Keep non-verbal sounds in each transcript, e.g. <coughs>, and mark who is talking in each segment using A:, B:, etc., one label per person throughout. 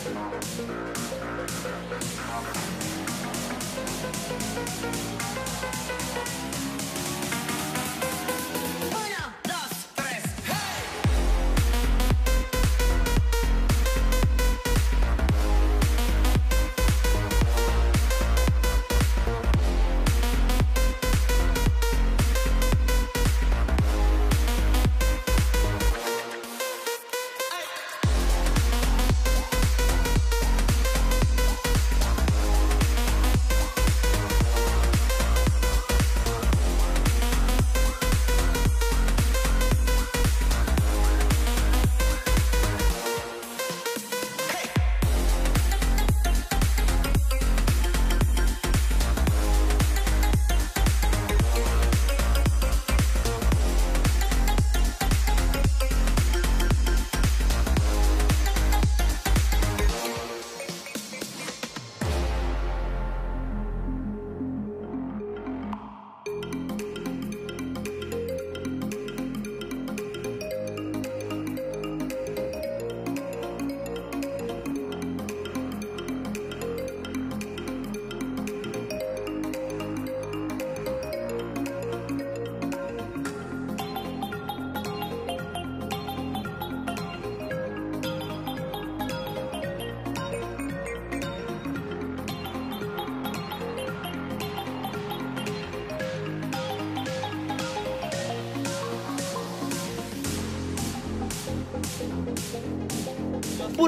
A: Thank you.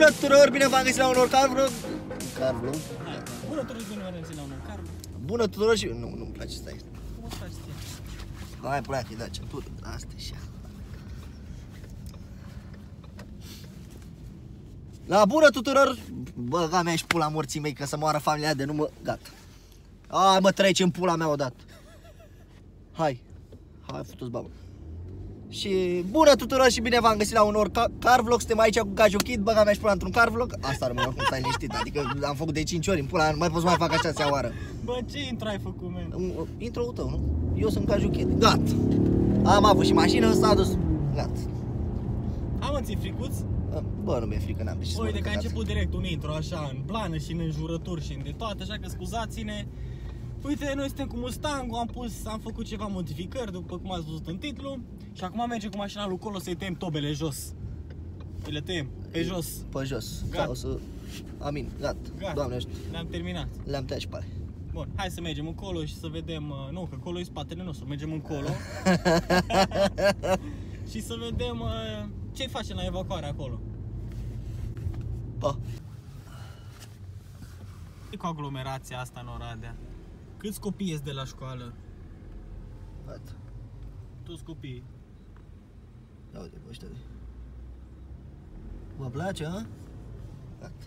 A: Bună tuturor, bine v-am găsit la un nou car vlog. Car vlog?
B: Bună, tu bine v-am găsit la un car.
A: Bună tuturor și... Nu, nu-mi place, stai.
B: Cum o faci ție?
A: Hai, pula, că-i da ce tu, asta e așa. La bună tuturor! Băga mea și pula morții mei, că să moară familia de nu mă... Gata. Hai mă, trece în pula mea odată. Hai. Hai, futu-ți babă. Și bună tuturor și bine v-am găsit la un or ca- car vlog. Suntem aici cu Gaju Kid, băga mea și pula într-un car vlog. Asta rămâne cum stai liniștit, adică am făcut de 5 ori în pula, mea, nu mai pot să mai fac așa se oară.
B: Bă, ce intro ai făcut, men?
A: Intro-ul tău, nu? Eu sunt Gaju Kid. Gata. Am avut și mașină, s-a dus. Gata.
B: Am mă, ți fricuț?
A: Bă, nu mi-e frică, n-am de ce să mă
B: Uite că a
A: căcați.
B: început direct un intro așa, în plană și în înjurături și în de toate, așa că scuzați-ne. Uite, noi suntem cu Mustang, am pus, am făcut ceva modificări, după cum ați văzut în titlu. Și acum mergem cu mașina lui Colo să-i tăiem tobele jos. Îi le tăiem, pe jos.
A: Pe jos.
B: Gata.
A: Sau să... Amin, gata.
B: Gata.
A: Doamne ajută.
B: Ne-am terminat.
A: Le-am tăiat și pe ale.
B: Bun, hai să mergem încolo și să vedem, uh, nu, că acolo e spatele nostru, mergem încolo. <laughs> și să vedem uh, ce facem la evacuare acolo.
A: Pa.
B: E cu aglomerația asta în Oradea. Câți copii ies de la școală?
A: Gata.
B: Toți copii.
A: Ia uite, bă, ăștia de... Vă place, a? Gata.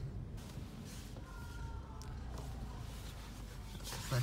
A: Stai.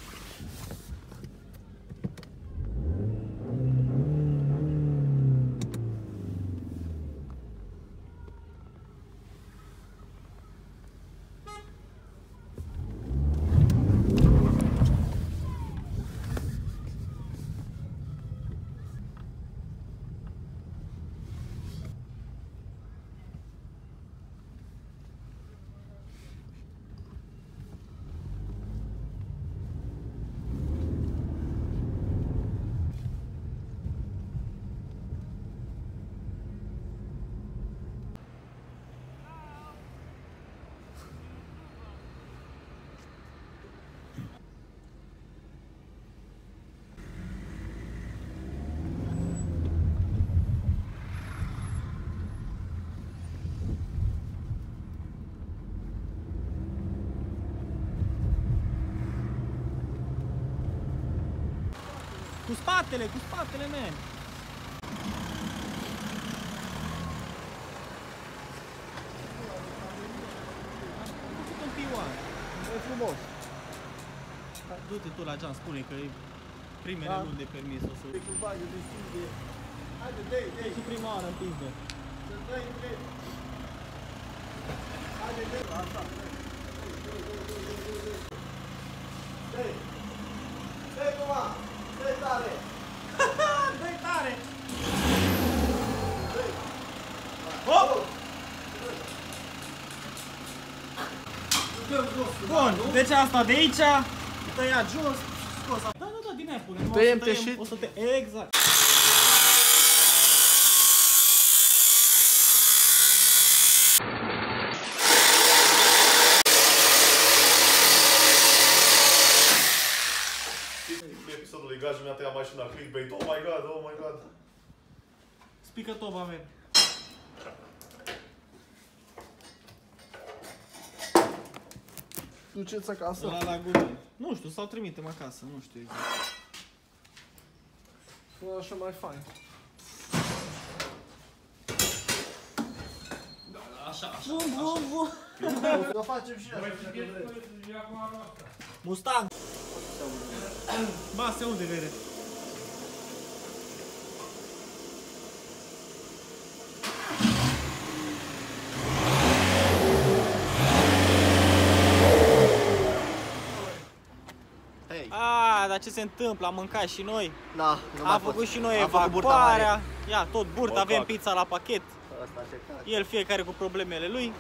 B: Cu spatele, cu spatele, man! Am făcut un pioan.
A: E frumos.
B: Du-te tu la geam, spune că e primele
A: Da.
B: luni de permis o să...
A: E cumva, e destul de... Haide, dă-i,
B: E
A: dă-i,
B: și prima oară în pizde.
A: să dă-i, dă-i. Haide, dă-i, asta, dă-i. Dă-i. Dă-i, cumva, dă-i tare.
B: Dă-i tare!
A: Dă-i.
B: Hop! Bun, deci asta de aici, tăiat jos, scos. Da, da, da, din aia punem. O să
C: Tăiem
B: tăiem-
C: teșit?
B: O să te... Exact.
C: Episodul lui Gaj mi-a tăiat mașina clickbait. Oh my god, oh my god.
B: Spică top avem.
D: Duceți acasă.
B: La la gură. Nu știu, sau trimitem acasă, nu știu exact.
D: Bă, așa mai fain.
B: Bun, bun, bun.
A: O facem și așa.
B: Mustang. <coughs> Ba, se aude, vere.
A: Hei,
B: A, dar ce se întâmplă? Am mâncat și noi.
A: da, nu mai
B: Am
A: pot.
B: făcut și noi
A: Am făcut burta mare.
B: evacuarea. Ia, tot burta, avem
C: Bocac.
B: pizza la pachet.
A: Asta ce cac.
B: El fiecare cu problemele lui.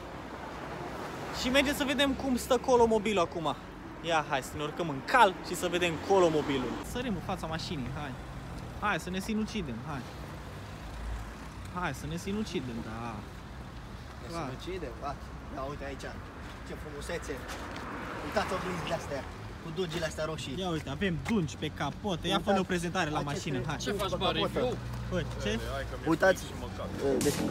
B: Și mergem să vedem cum stă colomobilul acum. Ia, hai să ne urcăm în cal și să vedem colomobilul. Sărim în fața mașinii, hai. Hai să ne sinucidem, hai. Hai să ne sinucidem, da.
A: Ne
B: Clar.
A: sinucidem, gata. Ia uite aici. Ce frumusețe. Uitați oglinzile astea. Cu dungile astea roșii.
B: Ia uite, avem dungi pe capotă. Ia fă o prezentare la
A: Hai, ce
B: mașină,
A: fri-
B: hai.
A: ce faci, bă, review?
B: Bă, ce?
C: Hai că mi-e
A: Uitați.
C: fric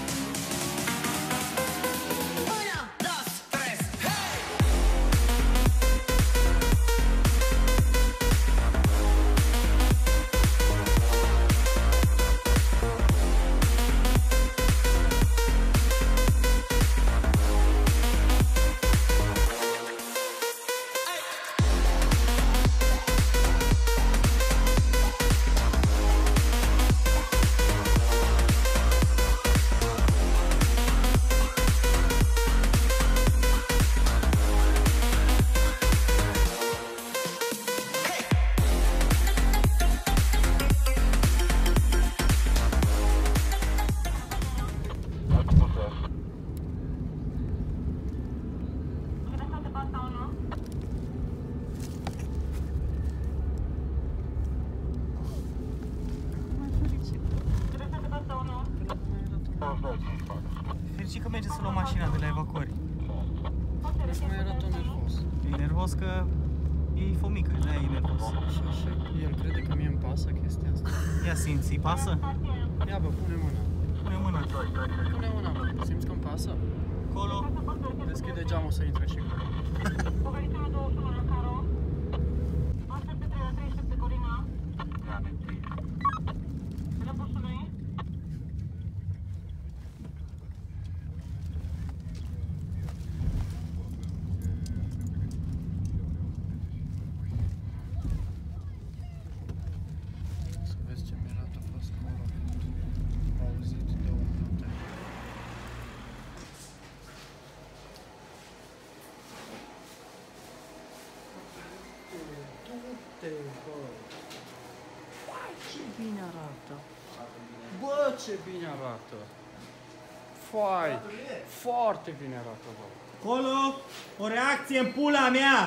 C: Și măcar.
A: Deci,
B: Fericit că merge să luăm mașina de la evacuări.
E: Mai era tot nervos.
B: E nervos că e fomică, de e nervos.
E: Și așa, el crede că mie îmi pasă chestia asta.
B: Ia simți, îi pasă?
E: Ia bă, pune mâna.
B: Pune mâna.
E: Pune mâna, bă. Simți că îmi pasă?
B: Colo.
E: Deschide geamul să intre și Să <laughs> vezi ce mirat a fost acolo când am auzit două minute. Du-te, bă! Uai, ce bine arată! Bă, ce bine arată! Fai! Foarte bine arată, bă!
B: Colo, o reacție în pula mea!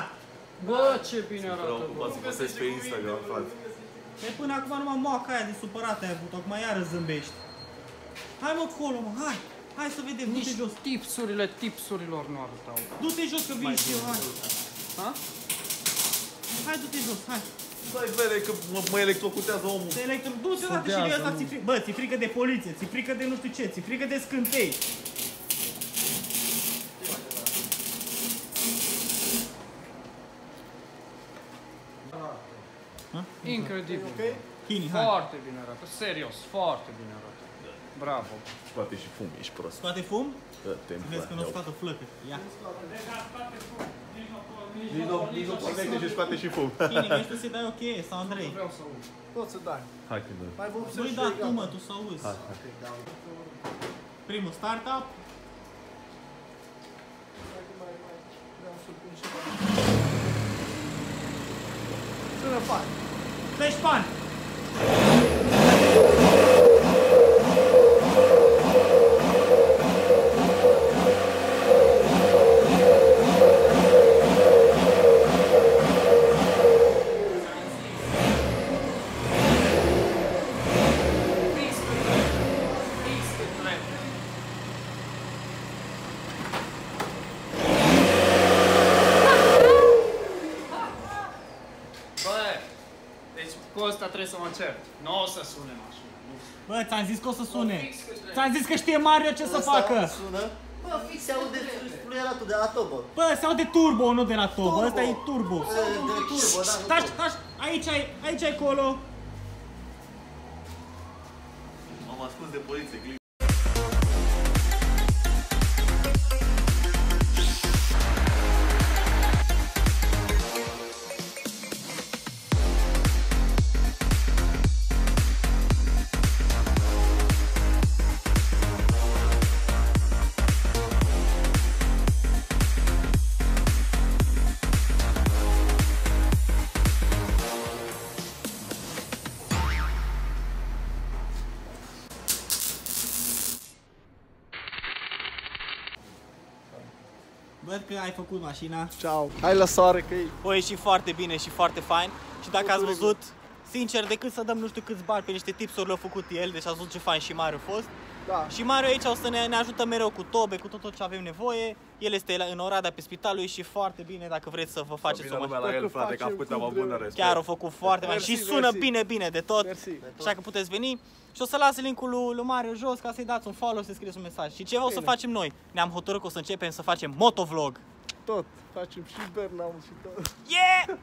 E: Bă, ce bine arată, bă!
C: Preocupat să postez pe Instagram, frate.
B: Pe până acum numai moaca aia de supărat ai avut, acum iară zâmbești. Hai mă colo, mă, hai! Hai să vedem, du-te
E: Nici
B: jos.
E: tipsurile tipsurilor nu arătau.
B: Du-te jos că vin și eu, hai.
E: Ha?
B: Hai, du-te jos, hai.
C: Stai, vede că mă, mă electrocutează omul.
B: Te electro... Du-te odată și de
E: Sudează,
B: asta
E: nu.
B: ți frică. Bă, ți frică de poliție, ți frică de nu știu ce, ți frică de scântei.
E: Incredibil.
B: Chini, hai.
E: Foarte bine arată, serios, foarte bine arată. Bravo.
C: Scoate și fum, ești prost.
B: Scoate fum?
C: Dă-te în
B: Vezi că nu o
C: pula.
B: scoată flăcă. Ia.
C: Nici nu, nici nu pornește și scoate și fum.
B: Chini, că ești să-i dai ok, sau Andrei?
E: Vreau să aud.
D: Poți să dai.
C: Hai când dă.
D: Mai vopsești
B: Băi,
D: și
B: da,
D: e
B: tu
D: gata.
B: mă, tu să auzi.
C: Hai, hai.
B: Primul startup.
D: Vreau să pun ceva. Sună fain.
B: Deci bani!
E: Trebuie să mă cert. Nu o să sune mașina. nu.
B: Bă, ți-am zis că o să sune.
E: Fix că trebuie.
B: Ți-am zis că știe Mario ce să
A: Ăsta
B: facă.
A: Sună. Bă, fix se aude fluieratul de la tobă.
B: Bă, se aude turbo, nu de la turbo.
A: Turbo.
B: Ăsta e turbo.
A: De, de turbo, da, nu
B: Taci,
A: turbo.
B: taci, aici ai, aici ai colo.
C: M-am ascuns de poliție,
B: Văd că ai făcut mașina.
D: Ciao. Hai la soare că e...
B: O ieși foarte bine și foarte fain. Și dacă ați văzut, sincer, decât să dăm nu știu câți bani pe niște tipsuri le-a făcut el, deci ați văzut ce fain și Mario a fost.
D: Da.
B: Și Mario aici o să ne, ne ajută mereu cu tobe, cu tot, tot ce avem nevoie. El este la- în Oradea pe spitalul și foarte bine dacă vreți să vă faceți o
C: Bine lumea
B: mașină.
C: la el,
D: Dacă
C: frate, că a făcut
D: facem
C: treaba
D: cu
C: bună,
D: greu.
C: respect.
B: Chiar o făcut foarte bine și
D: Mersi,
B: sună
D: mersi.
B: bine, bine de tot.
D: Mersi.
B: Așa că puteți veni și o să las linkul lui, lui Mario jos ca să-i dați un follow, să scrieți un mesaj. Și ce o să
D: Bine.
B: facem noi? Ne-am hotărât că o să începem să facem motovlog.
D: Tot. Facem și burnout și tot.
B: Yeah!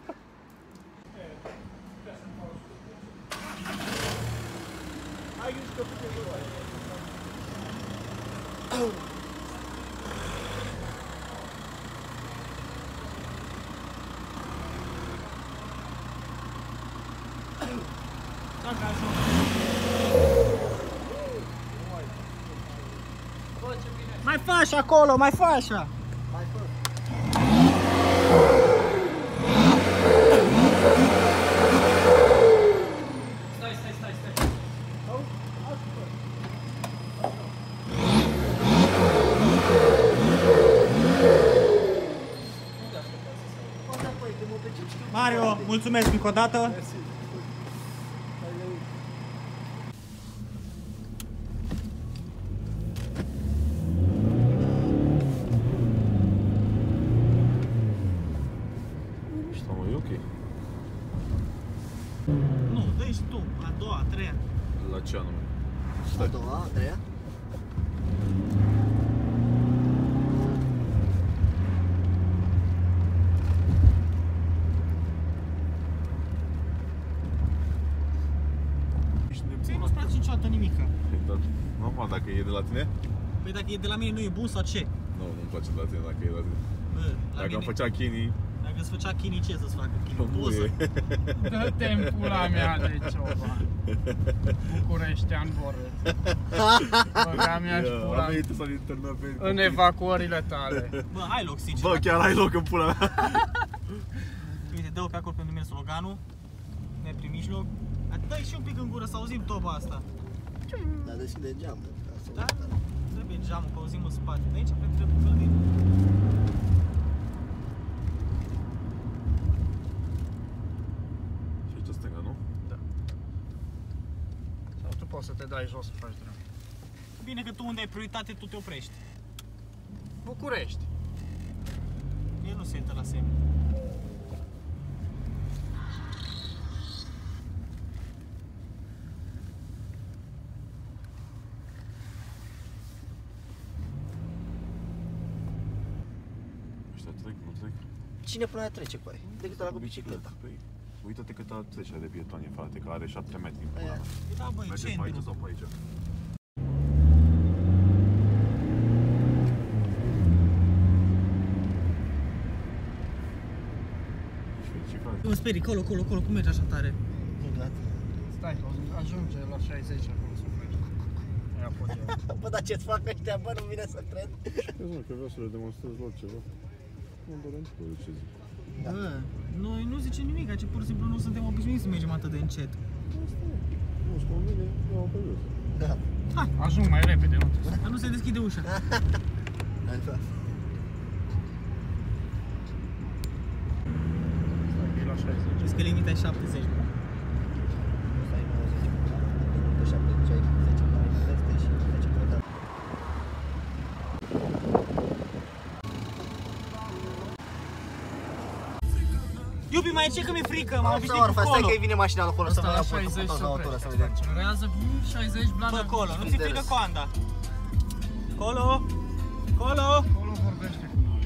D: Hai grijă că putem să faci.
B: Mai fă așa acolo, mai fă așa.
E: Stai, stai, stai, stai.
B: Mario, mulțumesc încă o dată.
D: Mersi. Hai de aici.
C: Mișto, mă, e ok.
B: Nu, dă și tu, a doua, a treia.
C: La ce anume?
A: A doua, a treia.
C: Ești
B: Ție
C: nebun.
B: nu-ți place niciodată nimică.
C: Păi, dar, Normal, dacă e de la tine?
B: Păi dacă e de la mine nu e bun sau ce?
C: Nu, nu-mi place de la tine dacă e de la tine.
B: Bă, la
C: Dacă
B: mine,
C: am făcea chini,
B: dacă îți făcea chini, ce să-ți facă? Chini
C: nu
B: poză?
C: e.
E: Dă-te în pula mea de cioban. Bucureștean borât. Băga mea și
C: Ia,
E: pula
C: Am venit să-l internăm pe
E: în evacuările tale.
B: Bă, ai loc, sincer.
C: Bă, chiar ai loc în pula mea. <laughs>
B: Uite, dă-o pe acolo pentru mine sloganul. Ne prin mijloc. dă și un pic în gură să auzim toba asta.
A: Dar deschide geamul. Ca să
B: Da?
A: audă.
B: Trebuie geamul, că auzim în spate. De aici pe dreptul clădirii.
C: Și aici stânga, nu?
E: Sau tu poți să te dai jos să faci drum.
B: Bine că tu unde ai prioritate, tu te oprești.
E: București.
B: El nu se uită la semn.
C: Ăștia trec, nu trec.
A: Cine până aia trece cu aia? Decât ăla cu bicicleta.
C: Păi, Uită-te cât a trecerea de pietoni, frate, că are 7 metri în pula
A: Aia.
C: mea.
B: Da, băi,
C: Mergem pe aici
B: centru.
C: sau pe aici? Ești fericit, frate?
B: Nu mă sperii, colo, colo, colo, cum mergi așa tare?
A: Nu, gata.
E: Stai, că ajunge la 60 acolo să mergi. Ia apogeu. <laughs>
A: Bă, dar ce-ți fac ăștia, bă, nu vine să cred.
C: Crezi, mă, că vreau să le demonstrez la ceva. Nu dorem să ce zic.
B: Bă, noi nu zicem nimic, ci pur și simplu nu suntem obișnuiți să mergem atât de încet.
C: Nu, și mine, eu am pe jos.
A: Da.
E: Ajung mai repede, nu?
B: Dar nu se deschide ușa. <laughs>
A: Hai, frate.
E: Stai că e la 60.
B: Știți că limita e 70, bă.
A: Stai, 90. Pe 70 ai 10 km peste și 10 km.
B: Iubi, pic mai ce că mi-e frică, m-am
A: Asta
B: obișnuit
A: orfa,
B: cu
A: stai
B: colo.
A: că vine mașina acolo să
E: Asta
A: mă
E: la
A: ia
E: 60
A: fotos
E: se
A: la motoră să
E: oprește.
A: vedem.
E: Accelerează, mm, 60
B: Bă,
E: blana.
B: colo, nu ți
A: Interes.
B: frică coanda. Colo, colo.
E: Acolo vorbește cu noi.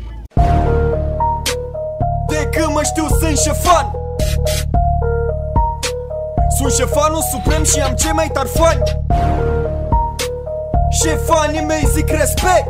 F: De când mă știu sunt șefan Sunt șefanul suprem și am cei mai tari fani Șefanii mei zic respect